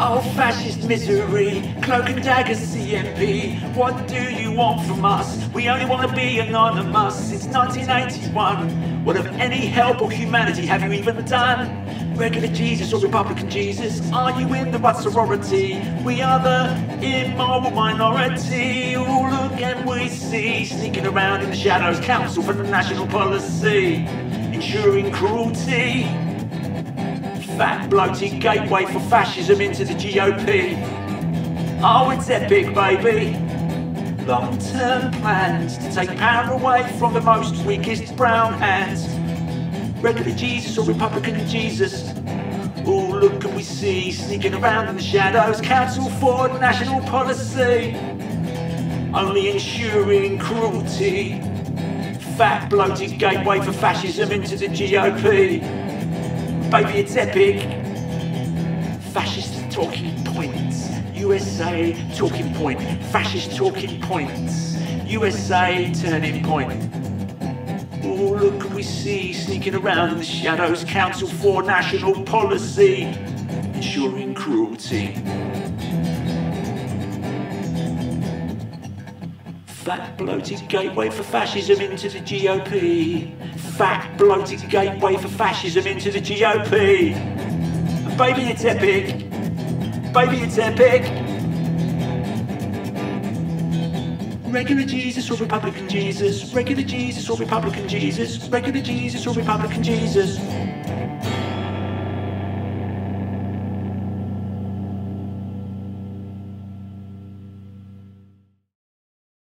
Oh, fascist misery, cloak and dagger CNP. What do you want from us? We only want to be anonymous. It's 1981. What of any help or humanity have you even done? Regular Jesus or Republican Jesus? Are you in the right sorority? We are the immoral minority. See sneaking around in the shadows. Council for the National Policy, ensuring cruelty fat bloated gateway for fascism into the GOP. Oh, it's epic, baby. Long-term plans to take power away from the most weakest brown hands. Regular Jesus or Republican Jesus. Oh, look and we see sneaking around in the shadows. Council for National Policy. Only ensuring cruelty. Fat bloated gateway for fascism into the GOP. Baby, it's epic. Fascist talking points. USA talking point. Fascist talking points. USA turning point. Oh, look, we see sneaking around in the shadows. Council for National Policy, ensuring cruelty. Fat bloated gateway for fascism into the GOP. Fat bloated gateway for fascism into the GOP. Baby, it's epic. Baby, it's epic. Regular Jesus or Republican Jesus? Regular Jesus or Republican Jesus? Regular Jesus or Republican Jesus?